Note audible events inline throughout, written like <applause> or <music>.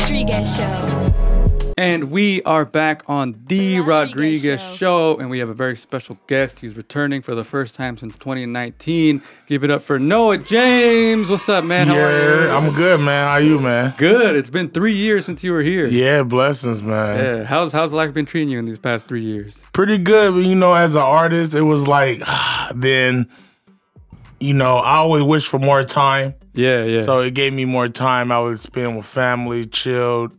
Rodriguez Show. And we are back on the Rodriguez Rodriguez Show. Show. and we have a very special guest. He's returning for the first time since 2019. Give it up for Noa James. What's up, man? How are you? Yeah, I'm good, man. How you, man? Good. It's been three years since you were here. Yeah, blessings, man. Yeah. How's how's life been treating you in these past three years? Pretty good, but you know, as an artist, it was like <sighs> then, you know, I always wish for more time. Yeah, yeah. So it gave me more time. I would spend with family, chilled,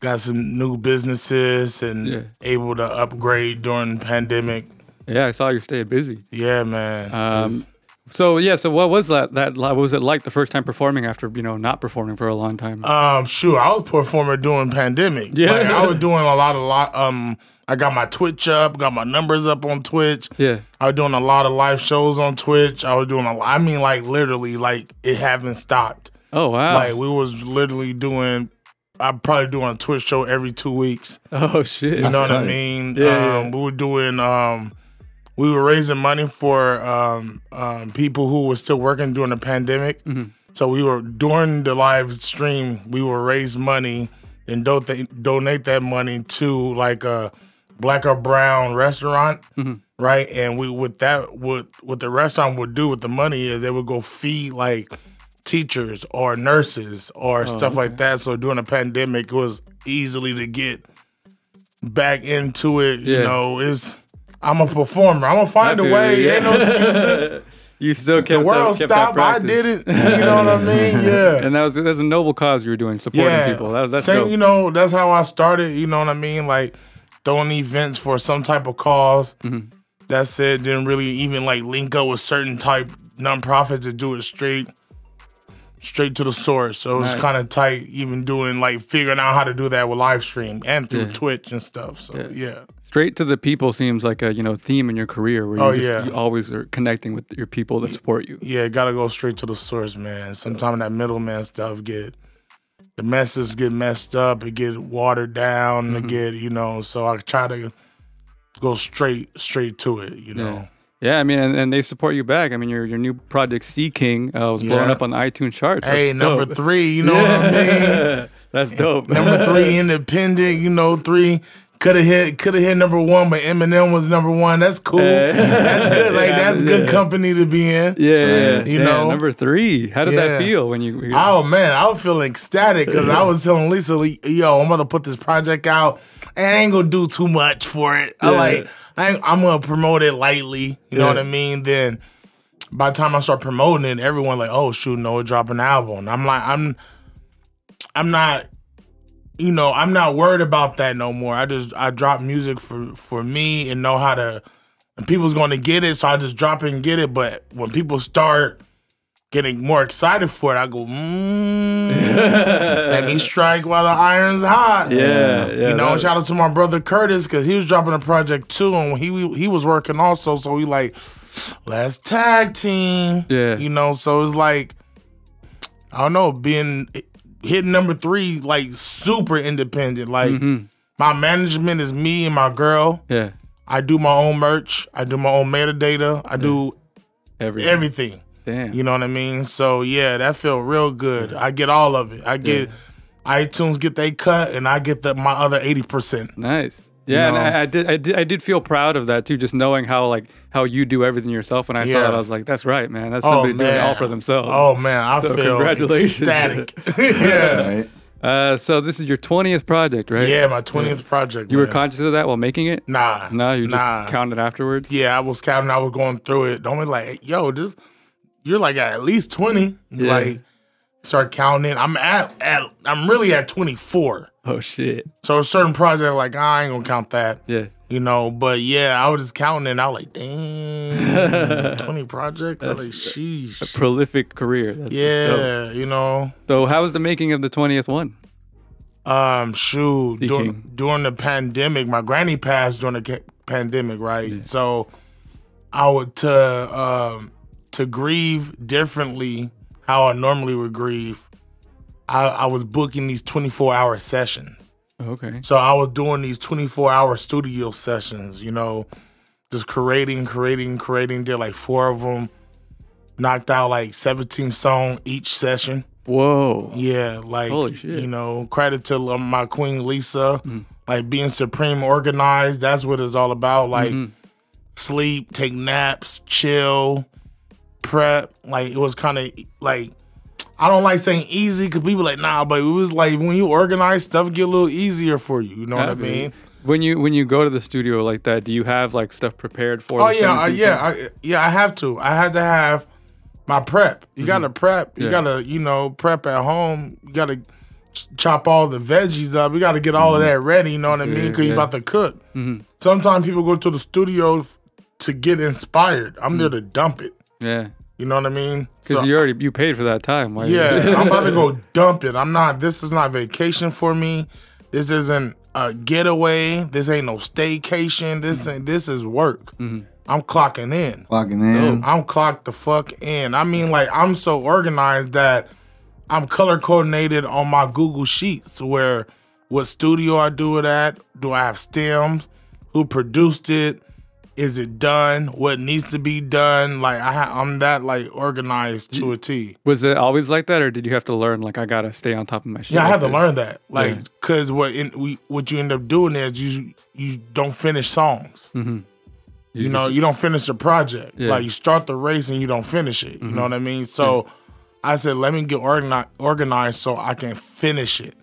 got some new businesses, and Yeah. able to upgrade during the pandemic. yeah, I saw you stayed busy. Yeah, man. Um, So yeah, so what was that? That what was it like the first time performing after you know not performing for a long time? Um, sure. I was performing during pandemic. Yeah. Like, I was doing a lot of lot. Um, I got my Twitch up, got my numbers up on Twitch. yeah. I was doing a lot of live shows on Twitch. I was doing a lot. I mean, like literally, like it haven't stopped. Oh wow. Like we was literally doing. I'm probably doing a Twitch show every two weeks. oh shit. You know what I mean? Yeah, um, yeah. We were doing. Um, we were raising money for um, um, people who were still working during the pandemic. Mm-hmm. So we were during the live stream. We will raise money and do- donate that money to like a black or brown restaurant, Mm-hmm. right? And we with that what what the restaurant would do with the money is they would go feed like teachers or nurses or Oh, stuff like that. So during the pandemic, it was easily to get back into it. You know, it's I'm a performer. I'm gonna find a way. you, Ain't no excuses. <laughs> you still kept the world stopped. I did it. You know what I mean? <laughs> Yeah. and that was that's a noble cause you were doing, supporting yeah. people. That was that's Same, dope. you know, that's how I started. You know what I mean? Like throwing events for some type of because Mm-hmm. That's it. Didn't really even like link up with certain type nonprofits to do it straight, straight to the source. So it's Nice. kind of tight. Even doing like figuring out how to do that with live stream and through Yeah. Twitch and stuff. So yeah. Straight to the people seems like a you know theme in your career where you, Oh, just, yeah. you always are connecting with your people that support you. Yeah, gotta go straight to the source, man. Sometimes that middleman stuff get the messages get messed up, it get watered down, Mm-hmm. it get you know. So I try to go straight straight to it, you know. Yeah, I mean, and, and they support you back. I mean, your your new project Sea King uh, was blowing up on the iTunes charts. Hey, That's number three, you know what I mean. <laughs> That's dope. Number three, <laughs> independent. You know, three could have hit could have hit number one, but Eminem was number one. That's cool. that's good. Like Yeah, that's good company to be in. Yeah, yeah, yeah. You Damn, know? number three. How did Yeah. that feel when you? Oh man, I was feeling ecstatic because I was telling Lisa, "Yo, I'm gonna put this project out, and I ain't gonna do too much for it. I like I ain't, I'm gonna promote it lightly. You know what I mean? Then by the time I start promoting it, everyone like, oh shoot, Noa dropping an album. And I'm like, I'm, I'm not, you know, I'm not worried about that no more. I just I drop music for for me and know how to, and people's gonna get it, so I just drop it and get it. But when people start getting more excited for it, I go, mm, let me strike while the iron's hot. Yeah, yeah. you know, that- shout out to my brother Curtis because he was dropping a project too, and he he was working also. So we like, let's tag team. Yeah. you know. So it's like, I don't know, being hitting number three, like super independent. Like Mhm. my management is me and my girl. Yeah, I do my own merch. I do my own metadata. I do every everything. Damn. You know what I mean? So yeah, that felt real good. I get all of it. I get iTunes get they cut, and I get the my other eighty percent. Nice. Yeah, know? and I, I did, I did, I did feel proud of that too. Just knowing how like how you do everything yourself. When I saw Yeah. that, I was like, "That's right, man. That's somebody doing it all for themselves." Oh man, I So feel congratulations. ecstatic. <laughs> <laughs> yeah, Right. Uh, so this is your twentieth project, right? yeah, my twentieth project. You were conscious of that while making it? Nah, No, you just nah. counted afterwards. Yeah, I was counting. I was going through it. Don't be like, yo, this. You're like at least twenty. Yeah. Like, start counting. I'm at at. I'm really at twenty four. Oh shit. So a certain project, like I ain't gonna count that. Yeah. You know, but yeah, I was just counting and I was like, damn, 20 <laughs> projects? I was like, sheesh. A prolific career. That's. Yeah, you know. So how was the making of the twentieth one? Um, shoot, during, during the pandemic, my granny passed during the pandemic, right? So I would to um to grieve differently how I normally would grieve. I, I was booking these 24 hour sessions. Okay. So I was doing these 24 hour studio sessions, you know, just creating, creating, creating. Did like four of them, knocked out like 17 song each session. Whoa. Yeah, like Holy shit. you know, credit to my queen Lisa, like being supreme organized. That's what it's all about. Like Mm-hmm. sleep, take naps, chill, prep. Like it was kind of like I don't like saying easy because people like nah, but it was like when you organize stuff get a little easier for you. You know what I mean? When you when you go to the studio like that, do you have like stuff prepared for? Oh yeah, yeah. I, yeah. I have to. I had to have my prep. You gotta prep. You Mm-hmm. Yeah. gotta, you know, prep at home. You gotta ch- chop all the veggies up. You gotta get all of that ready. You know what I mean? Yeah, Because you Mm-hmm. about to cook. Sometimes people go to the studio to get inspired. I'm there to dump it. Yeah. You know what I mean? Because So- you already you paid for that time. Why- yeah, I'm about to go <laughs> dump it. I'm not. This is not vacation for me. This isn't a getaway. This ain't no staycation. This mm-hmm. ain't. This is work. Mm-hmm. I'm clocking in. Clocking in. I'm clocked the fuck in. I mean, like I'm so organized that I'm color coordinated on my Google Sheets. Where what studio I do it at? Do I have stems? Who produced it? Is it done? What needs to be done? Like I ha- I'm that like organized to a T. Was it always like that, or did you have to learn like I gotta stay on top of my shit? Yeah, I had to this? learn that. Like, Yeah. cause what in, we what you end up doing is you you don't finish songs. Mm-hmm. You know, you don't finish a project. Yeah. Like you start the race and you don't finish it. You know mm-hmm. what I mean? So I said, let me get organized so I can finish it.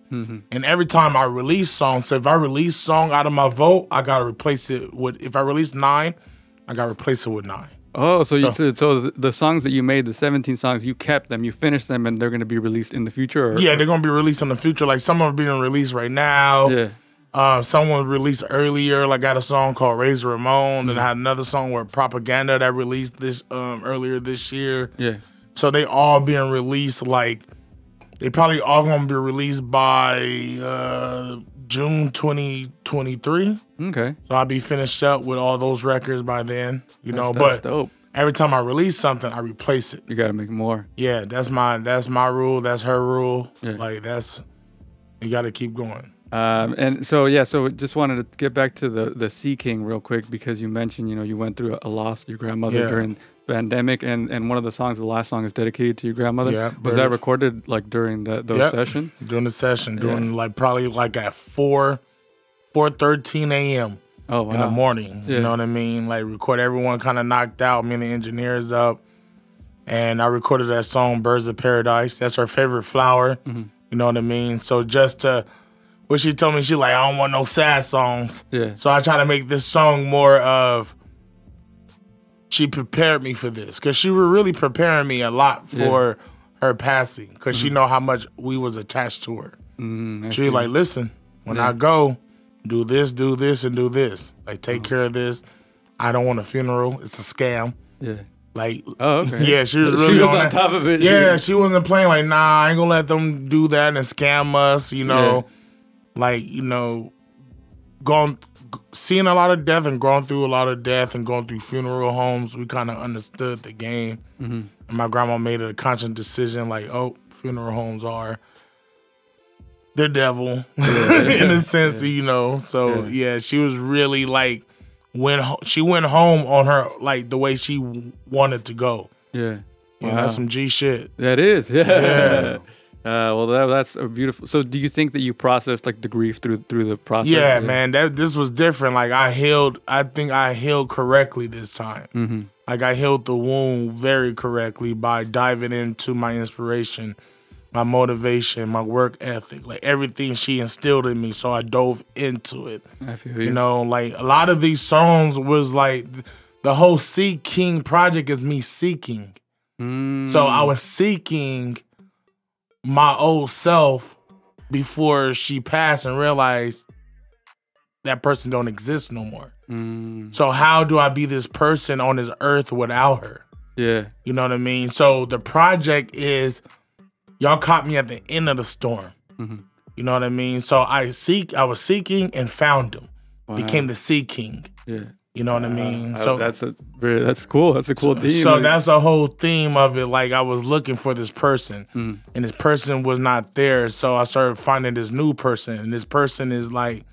And every time I release songs, so if I release song out of my vote, I gotta replace it with. If I release nine, I gotta replace it with nine. Oh, so you so, so the songs that you made, the 17 songs, you kept them, you finished them, and they're gonna be released in the future. Or, Yeah, they're gonna be released in the future. Like some of them are being released right now. yeah. Uh, someone released earlier, like I got a song called Razor Ramon. Then I had another song where Propaganda that released this um earlier this year. Yeah. So they all being released like they probably all gonna be released by uh June 2023. Okay. So I'll be finished up with all those records by then. You know, That's but dope. every time I release something, I replace it. You gotta make more. Yeah, that's my that's my rule. That's her rule. Yeah. Like that's you got to keep going. Um, and so yeah, so just wanted to get back to the the Sea King real quick because you mentioned you know you went through a loss your grandmother Yeah. during pandemic, and and one of the songs, the last song, is dedicated to your grandmother. Yeah, Was that recorded like during that those Yep. session? during the session, doing like probably like at four, four thirteen a.m. Oh wow. in the morning. Yeah. You know what I mean? Like record everyone kind of knocked out, me and the engineers up, and I recorded that song "Birds of Paradise." That's her favorite flower. Mm-hmm. You know what I mean? So just to, what she told me, she like I don't want no sad songs. Yeah. So I try to make this song more of. She prepared me for this because she was really preparing me a lot for her passing because she know how much we was attached to her. Mm, She like, listen, when I go, do this, do this, and do this. Like, take care of this. I don't want a funeral. It's a scam. yeah. Like, Oh, okay. <laughs> yeah, she was She really was on, on top of it. She- Yeah, she wasn't playing like, nah, I ain't gonna let them do that and scam us. You know, like you know, going seeing a lot of death and going through a lot of death and going through funeral homes. We kind of understood the game, Mm-hmm. and my grandma made a conscious decision, like, oh, funeral homes are the devil <laughs> in a sense, you know. So yeah. she was really like went ho- she went home on her like the way she w- wanted to go. Yeah. Yeah, that's some G shit. That is, yeah. <laughs> Uh, well, that, that's a beautiful. So, do you think that you processed like the grief through through the process? Yeah, man, that this was different. Like I healed, I think I healed correctly this time. Mm-hmm. Like I healed the wound very correctly by diving into my inspiration, my motivation, my work ethic, like everything she instilled in me. So I dove into it. I feel you. You know, like a lot of these songs was like the whole Seek King project is me seeking. Mm, So I was seeking my old self before she passed and realized that person don't exist no more. mm, So how do I be this person on this earth without her? yeah, You know what I mean? So the project is y'all caught me at the end of the storm. Mhm. You know what I mean? So I seek I was seeking and found him. Wow. Became the Sea King. yeah. You know what I mean? Uh, So that's a that's cool. That's a cool theme. So that's the whole theme of it. Like I was looking for this person, Mm. and this person was not there. So I started finding this new person, and this person is like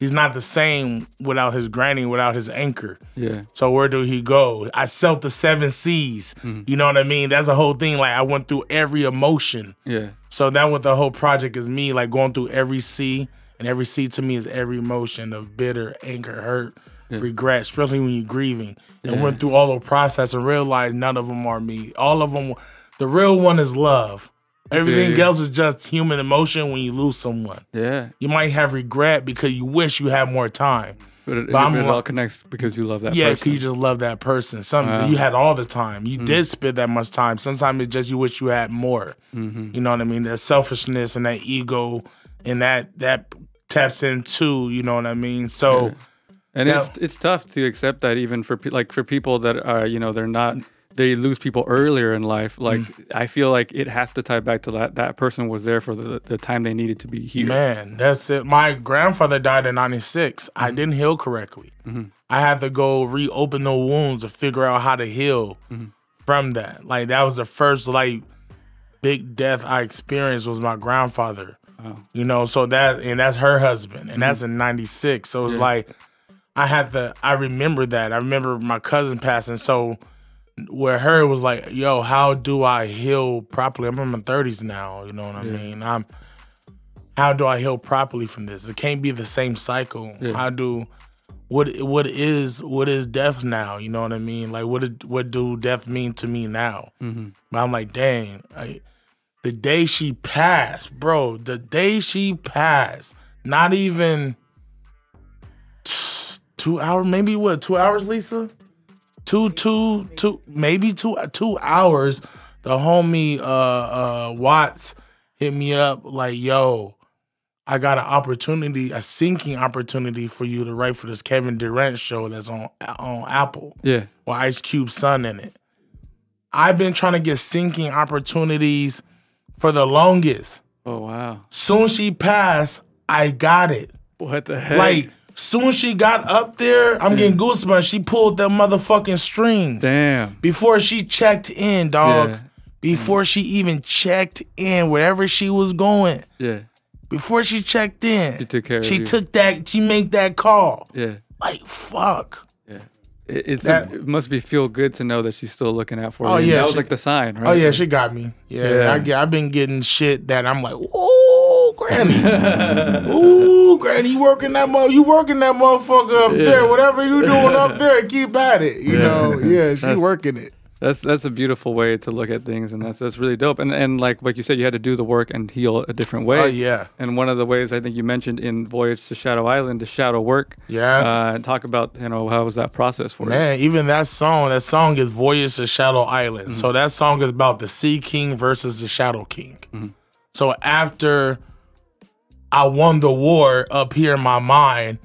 he's not the same without his granny, without his anchor. Yeah. So where do he go? I felt the seven C's. You know what I mean? That's a whole thing. Like I went through every emotion. Yeah. So that what the whole project is me, like going through every C, and every C to me is every emotion of bitter, anger, hurt, regret, especially when you're grieving. And went through all the process and realized none of them are me. All of them, the real one is love. Everything Yeah. else is just human emotion when you lose someone. Yeah. You might have regret because you wish you had more time. But it, But I'm it all connects because you love that Yeah, person. because you just love that person. Something Wow. you had all the time. You Mm. did spend that much time. Sometimes it's just you wish you had more. Mm-hmm. You know what I mean? That selfishness and that ego and that that taps into. You know what I mean? So and Now- it's it's tough to accept that even for pe- like for people that are you know they're not they lose people earlier in life. Like Mm. I feel like it has to tie back to that that person was there for the, the time they needed to be here. man, that's it. My grandfather died in '96. Mm-hmm. I didn't heal correctly. I had to go reopen the wounds to figure out how to heal Mm-hmm. from that. Like that was the first like big death I experienced was my grandfather. You know, so that and that's her husband, and that's in '96. So it's like I had to. I remember that. I remember my cousin passing. So where her was like, "Yo, how do I heal properly?" I'm in my 30s now. You know what I mean? I'm. How do I heal properly from this? It can't be the same cycle. Yeah. How do what what is what is death now? You know what I mean? Like what did, what do death mean to me now? Mm-hmm. But I'm like, dang, I, the day she passed, bro, the day she passed, not even two hours, maybe what, two hours, Lisa? Two, two, two, maybe two, two hours. The homie uh uh Watts hit me up like, yo, I got an opportunity, a syncing opportunity for you to write for this Kevin Durant show that's on on Apple Yeah. with Ice Cube son in it. I've been trying to get syncing opportunities for the longest. Oh wow. Soon she passed, I got it. What the heck? Like soon she got up there, I'm getting goosebumps. She pulled them motherfucking strings damn. before she checked in, dog. Yeah. Before she even checked in, wherever she was going. Yeah. Before she checked in, She took care of it. She took that. She made that call. Yeah. Like fuck. Yeah. It, it's That- it must be feel good to know that she's still looking out for Oh, you. yeah, That was she- like the sign, right? Oh yeah, she got me. Yeah, Yeah. I get. I've been getting shit that I'm like, ooh, granny, <laughs> ooh, granny, you working that mo, you working that motherfucker up there. Whatever you doing up there, <laughs> keep at it. You know, yeah, she That's- working it. That's that's a beautiful way to look at things, and that's that's really dope. And and like like you said, you had to do the work and heal a different way. Oh yeah, And one of the ways I think you mentioned in Voyage to Shadow Island, the shadow work. yeah. Uh, talk about you know how was that process for you? Man, even that song, that song is Voyage to Shadow Island. So that song is about the Sea King versus the Shadow King. So after I won the war up here in my mind,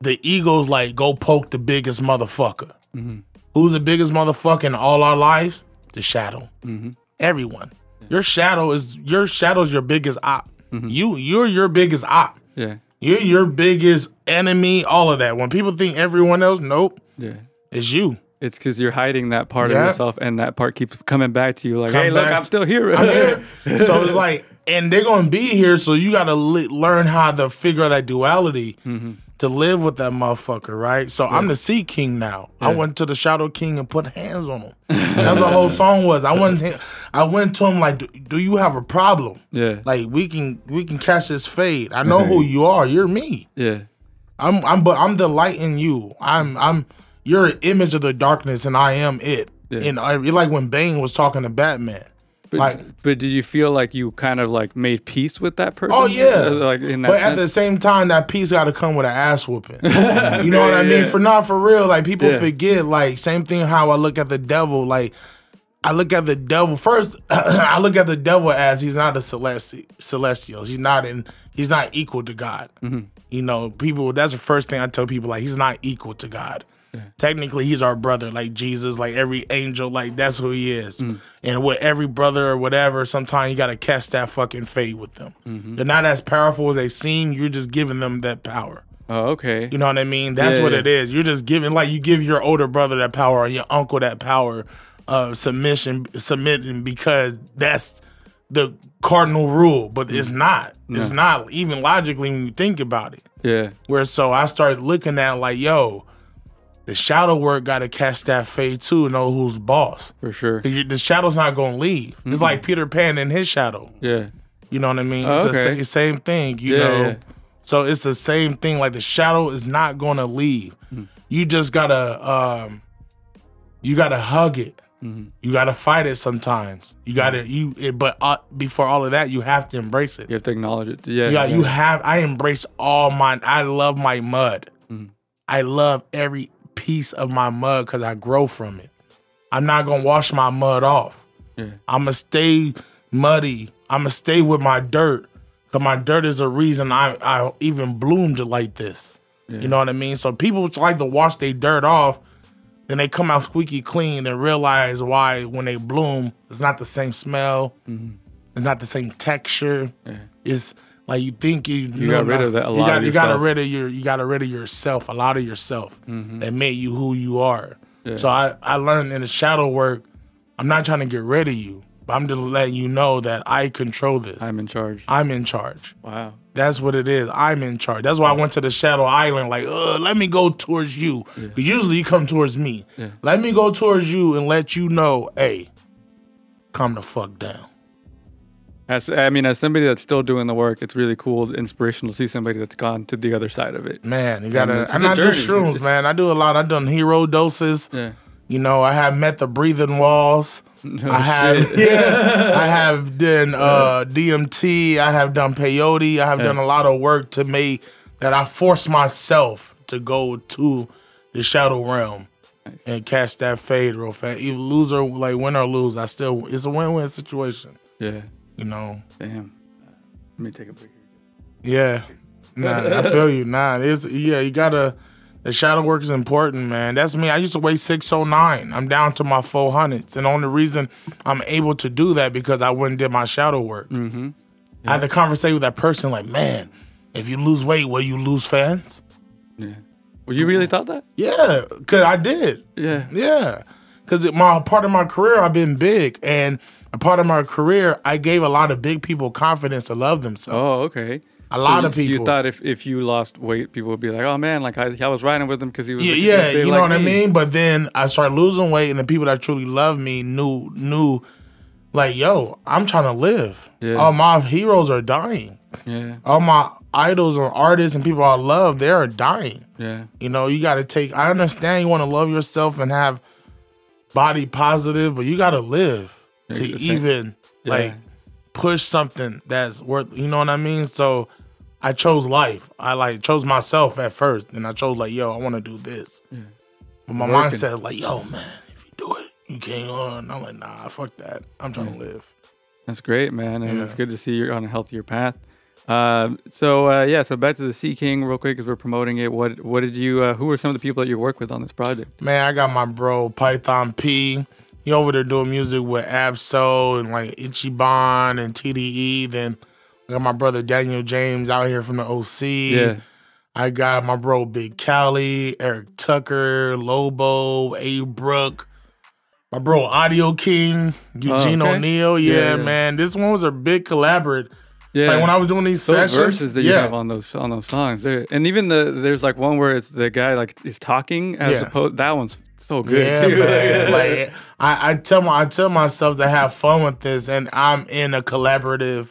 the Eagles like go poke the biggest motherfucker. Mm-hmm. Who's the biggest motherfucker in all our lives? The Shadow. Mm-hmm. Everyone. Your shadow is your shadow's your biggest op. Mm-hmm. You you're your biggest op. Yeah, You're your biggest enemy. All of that. When people think everyone else, nope, yeah. it's you. It's because you're hiding that part Yeah. of yourself, and that part keeps coming back to you. Like, Come hey, look. I'm still here. I'm here. <laughs> so it's like, and they're gonna be here, so you gotta li- learn how to figure out that duality mm-hmm. to live with that motherfucker, right? So I'm the Sea King now. I went to the Shadow King and put hands on him. <laughs> That's what the whole song was. I went, to- I went to him like, do, do you have a problem? yeah, Like we can, we can catch this fade. I know who <laughs> you are. You're me. yeah, I'm, I'm, but I'm the light in you. I'm, I'm. You're an image of the darkness, and I am it. Yeah. And I, like when Bane was talking to Batman. But, Like- but did you feel like you kind of like made peace with that person? Oh yeah, Uh, like in that but at the same time, that peace got to come with an ass whooping. <laughs> you know what I mean? Yeah. For not for real, like people Yeah. forget. Like same thing. How I look at the devil. Like I look at the devil first. <clears throat> I look at the devil as he's not a celesti- celestial. He's not in. He's not equal to God. Mm-hmm. You know, people. That's the first thing I tell people. Like he's not equal to God. Technically, he's our brother, like Jesus, like every angel, like that's who he is. Mm. And with every brother or whatever, sometimes you got to catch that fucking fade with them. Mm-hmm. They're not as powerful as they seem. You're just giving them that power. oh, okay. You know what I mean? That's Yeah, what yeah. it is. You're just giving, like you give your older brother that power or your uncle that power of submission, submitting because that's the cardinal rule, but it's not. It's not even logically when you think about it. Yeah. Where so I started looking at like, yo, the shadow work got to catch that fade too, know who's boss. For sure. you- The shadow's not gonna leave. It's like Peter Pan and his shadow. Yeah. You know what I mean? Oh, it's the okay. sa- same thing. You Yeah, know. yeah. So it's the same thing. Like the shadow is not gonna leave. You just gotta um you gotta hug it. You gotta fight it sometimes. You gotta you it, but uh, before all of that, you have to embrace it. You have to acknowledge it. Yeah. Yeah, you have. I embrace all mine. I love my mud. I love every piece of my mud because I grow from it. I'm not gonna wash my mud off. Yeah. I'm gonna stay muddy. I'm gonna stay with my dirt because my dirt is the reason I I even bloomed like this. You know what I mean? So people like to wash their dirt off, then they come out squeaky clean and realize why when they bloom, it's not the same smell, mm-hmm. it's not the same texture. It's like you think you you, got rid of that- a you lot got of you got rid of your you got to rid of yourself, a lot of yourself that made you who you are. So I I learned in the shadow work, I'm not trying to get rid of you, but I'm just letting you know that I control this. I'm in charge. I'm in charge. Wow. That's what it is. I'm in charge. That's why I went to the Shadow Island. Like, uh, let me go towards you. 'Cause Usually you come towards me. Let me go towards you and let you know, hey, calm the fuck down. As I mean, as somebody that's still doing the work, it's really cool, inspirational to see somebody that's gone to the other side of it. Man, you gotta. it's and a I do shrooms, It's- man. I do a lot. I've done hero doses. Yeah. You know, I have met the breathing walls. <laughs> I have, <laughs> yeah, <laughs> I have done uh, DMT. I have done peyote. I have done a lot of work to make that I force myself to go to the shadow realm and catch that fade real fast. Even lose or like win or lose, I still it's a win-win situation. Yeah. You know, Damn. Let me take a break. yeah. Nah, I feel you. Nah, it's yeah. You gotta. The shadow work is important, man. That's me. I used to weigh 609. I'm down to my 400s. And the only reason I'm able to do that because I went and did my shadow work. Mm-hmm. I had to conversate with that person like, man, if you lose weight, will you lose fans? Yeah. Well, you really thought that? Yeah, because I did. Yeah. Yeah. Because my part of my career, I've been big. And a part of my career, I gave a lot of big people confidence to love themselves. Oh, okay. A lot So of you- so people. you thought if, if you lost weight, people would be like, "Oh man, like I, I was riding with him because he was." Yeah, yeah, you like know what I mean. But then I started losing weight, and the people that truly loved me knew knew, like, yo, I'm trying to live. Yeah. All my heroes are dying. Yeah, All my idols and artists and people I love, they are dying. yeah, You know, you got to take. I understand you want to love yourself and have body positive, but you got to live to it's the same. even Yeah. like push something that's worth. You know what I mean? So. I chose life. I like chose myself at first, and I chose like, yo, I want to do this. But my Working. mindset like, yo, man, if you do it, you can't go on. I'm like, nah, fuck that. I'm trying to live. that's great, man, and it's good to see you're on a healthier path. Um, so uh, yeah, so back to the Sea King real quick because we're promoting it. What what did you? Uh, who were some of the people that you work with on this project? Man, I got my bro Python P. He over there doing music with Ab-Soul and like Ichiban and TDE. Then I got my brother Daniel James out here from the OC. Yeah, I got my bro Big Cali, Eric Tucker, Lobo, A Brook. My bro Audio King, oh, Eugene Oh, okay. O'Neill. Yeah, Yeah, yeah. man. This one was a big collaborate. yeah. Like when I was doing these those sessions. verses that you yeah. have on those on those songs, and even the there's like one where it's the guy like is talking as Yeah. opposed. That one's so good Yeah, too. <laughs> like I, I tell my I tell myself to have fun with this, and I'm in a collaborative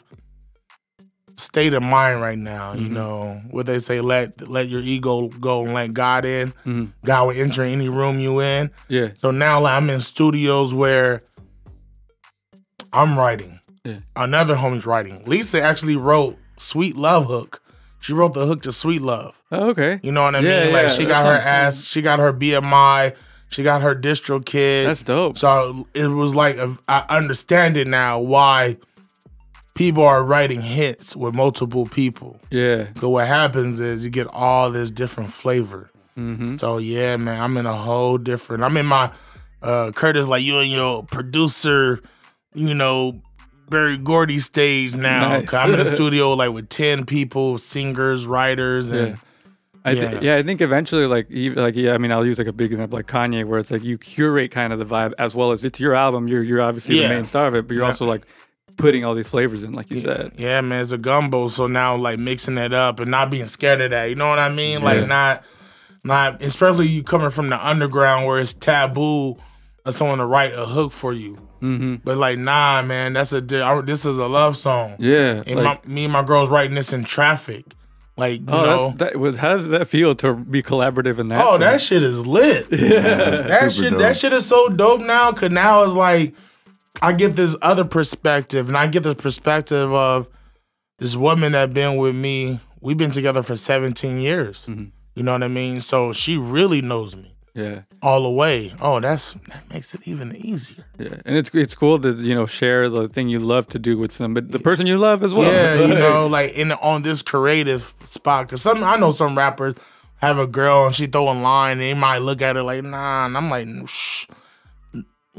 state of mind right now. Mm-hmm. You know what they say: let let your ego go and let God in. Mm-hmm. God will enter any room you in. yeah, So now like, I'm in studios where I'm writing. Yeah. Another homie's writing. Lisa actually wrote "Sweet Love" hook. She wrote the hook to "Sweet Love." Oh, okay. You know what I Yeah, mean? Like she got her ass, she got her BMI, she got her DistroKid. That's dope. So it was like a, I understand it now why people are writing hits with multiple people. Yeah, But what happens is you get all this different flavor. Mm-hmm. So yeah, man, I'm in a whole different. I'm in my uh Curtis like you and your producer, you know. Berry Gordy stage now. Nice. I'm in the <laughs> studio like with ten people, singers, writers, and Yeah. I th- Yeah. yeah, I think eventually, like, even, like, yeah, I mean, I'll use like a big example, like Kanye, where it's like you curate kind of the vibe as well as it's your album. You're you're obviously Yeah. the main star of it, but you're Yeah. also like putting all these flavors in, like you said. Yeah, man, it's a gumbo. So now like mixing it up and not being scared of that. You know what I mean? Like not not especially you coming from the underground where it's taboo of someone to write a hook for you. Mm-hmm. But like, nah, man, that's a this is a love song. Yeah. And like- my, me and my girls writing this in traffic. Like, you oh, know, that's, that was. How does that feel to be collaborative in that? oh, that shit is lit. <laughs> that shit, dope. that shit is so dope now. Cause now it's like I get this other perspective, and I get the perspective of this woman that been with me. We've been together for 17 years. Mm-hmm. You know what I mean? So she really knows me Yeah. all the way. Oh, that's that makes it even easier. Yeah, and it's it's cool to you know share the thing you love to do with somebody, the person you love as well. Yeah, you <laughs> know, like in on this creative spot. Cause some I know some rappers have a girl and she throw a line, and they might look at her like, nah, and I'm like, shh.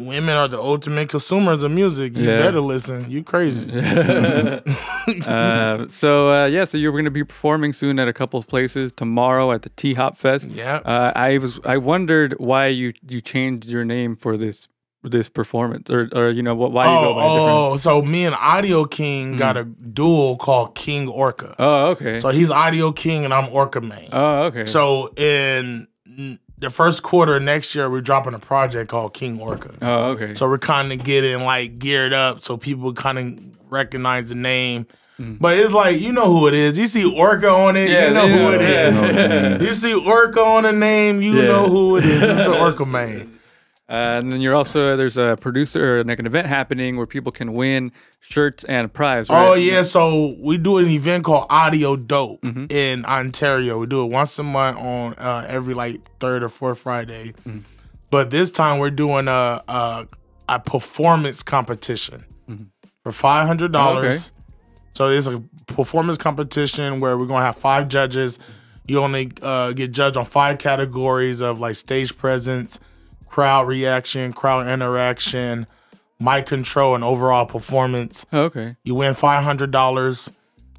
Women are the ultimate consumers of music. You Yeah. better listen. You crazy. <laughs> uh, so uh, yeah, so you're going to be performing soon at a couple of places tomorrow at the T Hop Fest. Yeah. Uh, I was I wondered why you you changed your name for this this performance, or or you know what why you go by a different. Oh, oh, so me and Audio King got a duel called King Orca. Oh, okay. So he's Audio King and I'm Orca Main. oh, okay. So in the first quarter of next year, we're dropping a project called King Orca. oh, okay. So we're kind of getting like geared up so people kind of recognize the name. But it's like you know who it is. You see Orca on it, Mm. Yeah, you know who know, it yeah. You know what I mean? You see Orca on the name, you Yeah. know who it is. It's the <laughs> Orca man. Uh, and then you're also there's a producer like an event happening where people can win shirts and a prize. Right? Oh yeah, so we do an event called Audio Dope Mm-hmm. in Ontario. We do it once a month on uh, every like third or fourth Friday. Mm-hmm. But this time we're doing a a, a performance competition for five hundred dollars. So it's a performance competition where we're gonna have five judges. You only uh, get judged on five categories of like stage presence, crowd reaction, crowd interaction, mic control, and overall performance. Okay. You win five hundred dollars.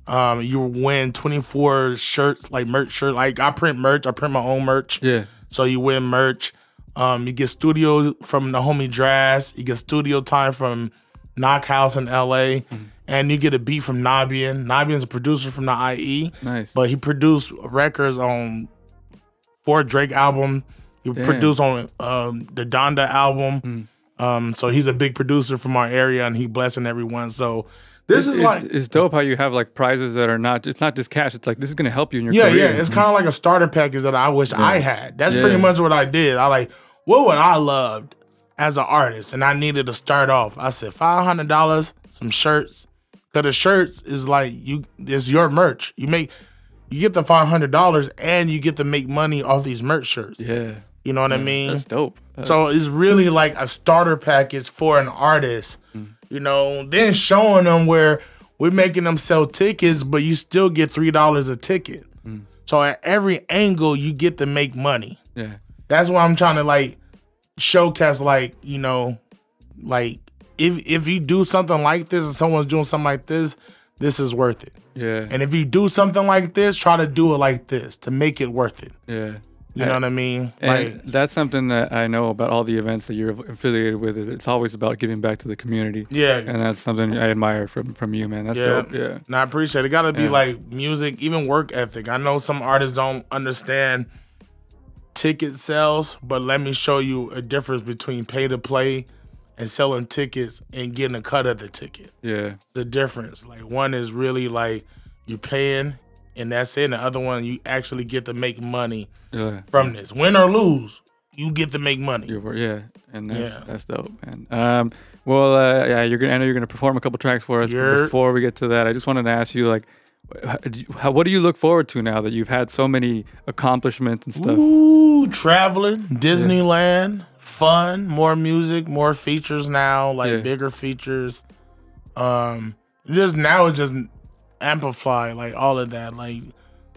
Um, you win twenty four shirts, like merch shirt. Like I print merch. I print my own merch. Yeah. So you win merch. Um, you get studio from the homie Draz. You get studio time from Knock House in LA. And you get a beat from Nabian. Nabian's a producer from the IE. Nice. But he produced records on four Drake album. He Damn. produced on um, the Donda album. Um, so he's a big producer from our area, and he blessing everyone. So this is like, it's dope how you have like prizes that are not it's not just cash. It's like this is gonna help you in your yeah, career. yeah. It's kind of like a starter package that I wish I had. That's Yeah. pretty much what I did. I like what would I loved as an artist, and I needed to start off. I said five hundred dollars, some shirts, because the shirts is like you, it's your merch. You make, you get the five hundred dollars, and you get to make money off these merch shirts. yeah. You know what I mean? That's dope. Uh, So it's really like a starter package for an artist, you know. Then showing them where we're making them sell tickets, but you still get three dollars a ticket. So at every angle, you get to make money. yeah. That's why I'm trying to like showcase, like you know, like if if you do something like this and someone's doing something like this, this is worth it. Yeah. And if you do something like this, try to do it like this to make it worth it. yeah. You know what I mean? And Like that's something that I know about all the events that you're affiliated with. It's always about giving back to the community. yeah, And that's something I admire from from you, man. That's Yeah. dope. Yeah. And I appreciate it. It got to be Yeah. like music, even work ethic. I know some artists don't understand ticket sales, but let me show you a difference between pay to play and selling tickets and getting a cut of the ticket. Yeah. The difference. Like one is really like you're paying and that's it. And the other one you actually get to make money Yeah. from this. Win or lose, you get to make money. You're, yeah, and that's Yeah. that's dope, man. Um, well, uh, yeah, you're gonna. I know you're gonna perform a couple tracks for us. Yer. Before we get to that, I just wanted to ask you, like, how, do you- how, what do you look forward to now that you've had so many accomplishments and stuff? Ooh, traveling, Disneyland, fun, more music, more features now, like Yeah. bigger features. Um, just now it's just amplify like all of that. Like,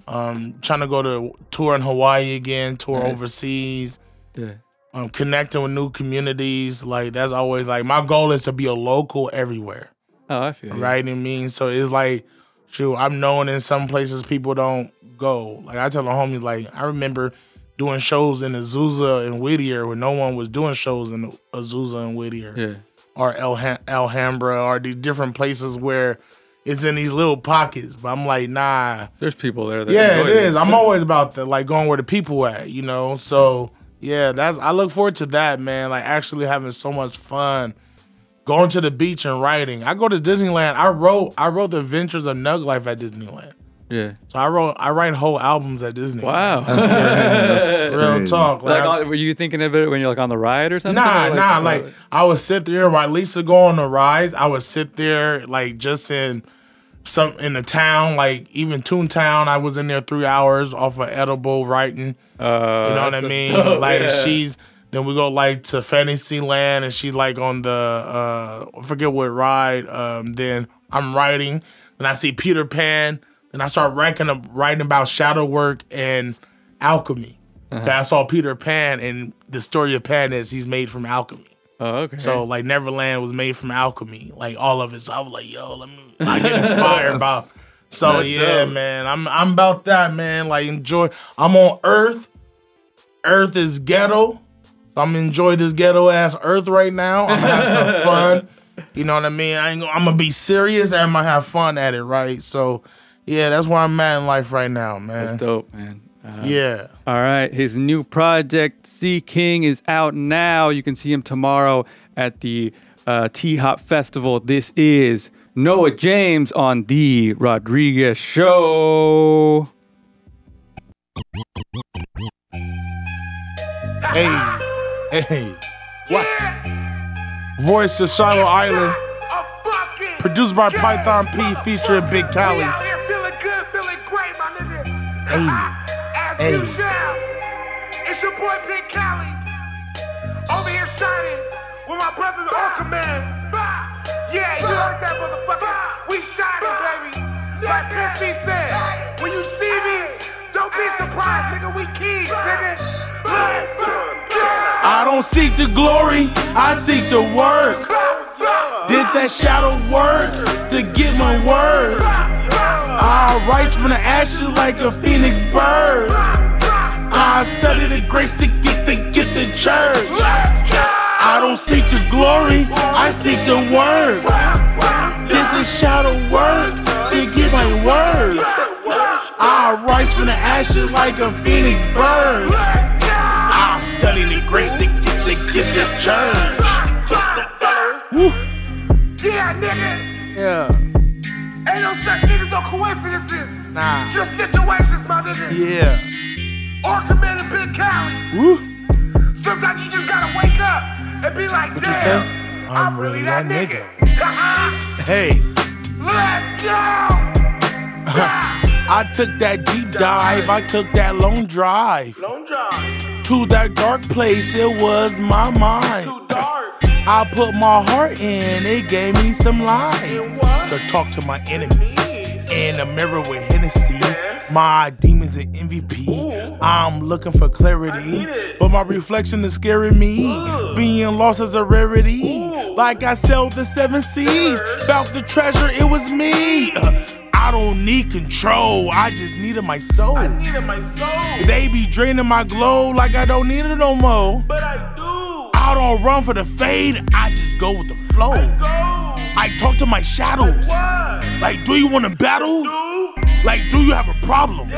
um, trying to go to tour in Hawaii again, tour Nice. overseas, Yeah, um, connecting with new communities. Like that's always like my goal is to be a local everywhere. oh, I feel you. Right? I mean, so it's like, shoot, I'm known in some places people don't go. Like I tell the homies, like I remember doing shows in Azusa and Whittier when no one was doing shows in Azusa and Whittier. Yeah, or El Alhambra or the different places where it's in these little pockets. But I'm like, nah. There's people there. That yeah, it is. This. I'm always about the like going where the people at, you know. So yeah, that's I look forward to that, man. Like actually having so much fun. Going to the beach and writing. I go to Disneyland. I wrote I wrote the Adventures of Nug Life at Disneyland. Yeah. So I wrote I write whole albums at Disney. Wow. That's, <laughs> that's Real crazy. talk. Like, Like, I- were you thinking of it when you're like on the ride or something? Nah, Or, nah. uh, Like I would sit there while Lisa go on the rides. I would sit there like just in some in the town, like even Toontown. I was in there three hours off of edible writing. uh, You know what I mean? dope, like yeah. she's then we go like to Fantasyland and she's like on the uh I forget what ride. Um then I'm writing. Then I see Peter Pan. Then I start writing writing about shadow work and alchemy. Uh-huh. Then I saw Peter Pan and the story of Pan is he's made from alchemy. Oh, okay. So like Neverland was made from alchemy, like all of it. So I was like, yo, let me I get inspired about. <laughs> So That's yeah, dope. man, I'm I'm about that, man. Like enjoy. I'm on Earth. Earth is ghetto. So I'm enjoy this ghetto ass Earth right now. I'm gonna have some <laughs> fun. You know what I mean? I ain't, I'm gonna be serious and I'm gonna have fun at it, right? So yeah, that's where I'm at in life right now, man. That's dope, man. Uh, Yeah. All right, his new project, Sea King, is out now. You can see him tomorrow at the uh, T Hop Festival. This is Noa James on the Rodriguez Show. Hey, hey, what? Voyage to Shadow Island, produced by Python P, featuring Big Cali. Hey, hey. It's your boy Big Cali. Over here shining with my brothers Orca Man. Yeah, you heard that motherfucker. We shining, baby. Like Pimp C said, when you see me, don't be surprised, nigga. We keys, nigga. I don't seek the glory, I seek the work. Did that shadow work to get my word? I rise from the ashes like a phoenix bird. I study the grace to get the get the church. I don't seek the glory, I seek the word. Did the shadow work to get my word? I rise from the ashes like a phoenix bird. I study the grace to get the get the church. Woo. Yeah, nigga. Yeah. Nah. Just situations, my nigga. Yeah. Man and Big Cali. Woo. Sometimes you just gotta wake up and be like, What you damn, say? I'm really that nigga. nigga. Uh-uh. Hey. Let's go. <laughs> I took that deep dive. I took that long drive Long drive. to that dark place. It was my mind. Too dark. I put my heart in. It gave me some life to talk to my enemies in a mirror with My demons and MVP. I'm looking for clarity, but my reflection is scaring me. Being lost is a rarity. Like I sailed the seven seas, found the treasure. It was me. Uh, I don't need control. I just needed my soul. Needed my soul. They be draining my glow like I don't need it no more. But I do. I don't run for the fade. I just go with the flow. I talk to my shadows. What? Like, do you want to battle? Do. Like, do you have a problem?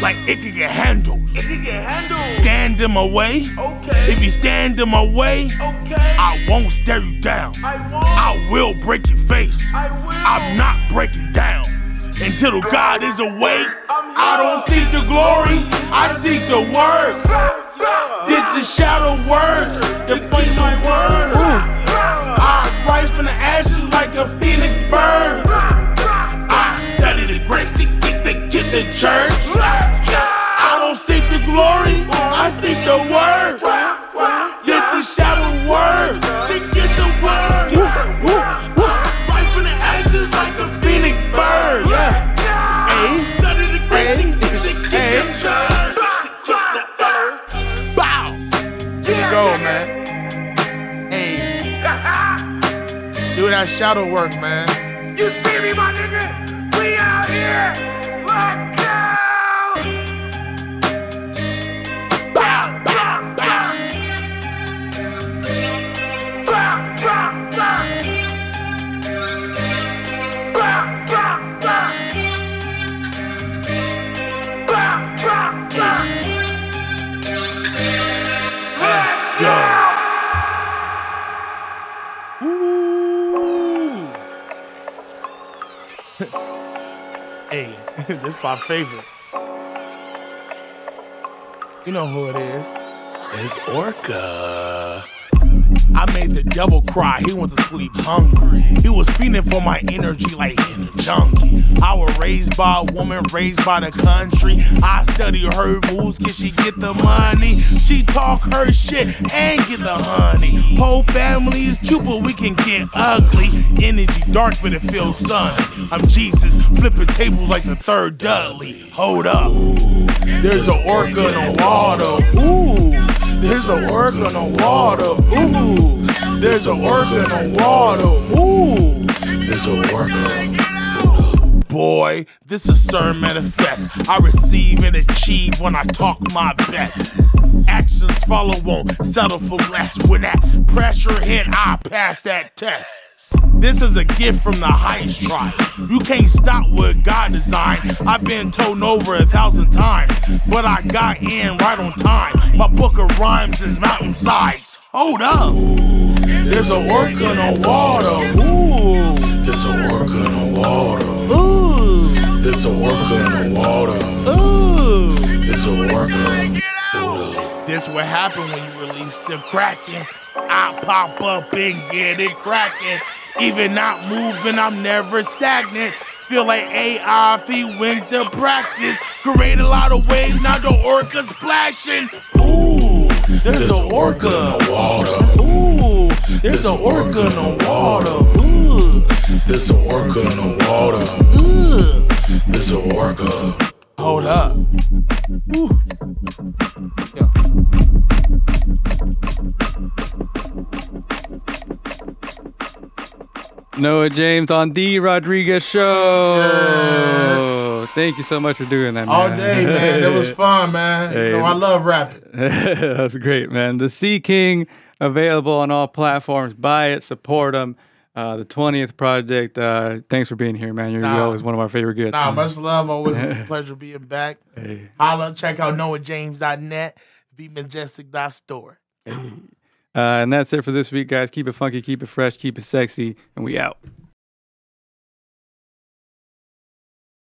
Like, it can get handled. It can get handled. Stand in my way. Okay. If you stand in my way, okay. I won't stare you down. I won't. I will break your face. I will. I'm not breaking down until God is awake. I don't seek the glory, I seek the work. Did the shadow work to find my word? I rise from the ashes like a phoenix bird. I study the grace to get the get the church. I don't seek the glory, I seek the word. Did the shadow work to get the word? Rise from the ashes like a phoenix bird. Yeah. Hey, study the grace to get the get the church. Bow. Go, man. Hey, <laughs> do that shadow work, man. You see me, my nigga? We out here. Let's <laughs> this my favorite. You know who it is. It's Orca. I made the devil cry. He went to sleep hungry. He was feeding for my energy like in a junkie. I was raised by a woman, raised by the country. I study her moves, can she get the money? She talk her shit and get the honey. Whole family is cute, but we can get ugly. Energy dark, but it feels sunny. I'm Jesus, flipping tables like the third Dudley. Hold up. There's an orca in the water. Ooh. There's a work in the water. Ooh. There's a work in the water. Ooh. There's a orca. Boy, this is Sir Manifest. I receive and achieve when I talk my best. Actions follow, won't settle for less. When that pressure hit, I pass that test. This is a gift from the highest tribe. You can't stop what God designed. I've been told over a thousand times, but I got in right on time. My book of rhymes is mountainsides. Hold up. There's a work in the water. Ooh. There's a work in the water. Ooh. There's a orca in the water. Ooh. There's a orca. This what happen when you release the Kraken. I pop up and get it cracking. Even not moving, I'm never stagnant. Feel like AI he went to practice. Create a lot of waves, now the orca splashing. Ooh, there's an orca in the water. Ooh, there's an orca in the water. Ooh, there's an orca in the water. Ooh, there's an orca. Hold up. Ooh. Yeah. Noa James on the Rodriguez Show. Thank you so much for doing that, man. All day, man. That was <laughs> fun, man. Hey. You know, I love rapping. <laughs> That's great, man. The Sea King available on all platforms. Buy it, support him. Uh, the 20th project. Uh, thanks for being here, man. You're, you're always one of our favorite guests. Nah, man. much love. Always a <laughs> pleasure being back. Hey. Holla, check out noahjames.net, bemajestic.store. Uh, and that's it for this week, guys. Keep it funky, keep it fresh, keep it sexy, and we out.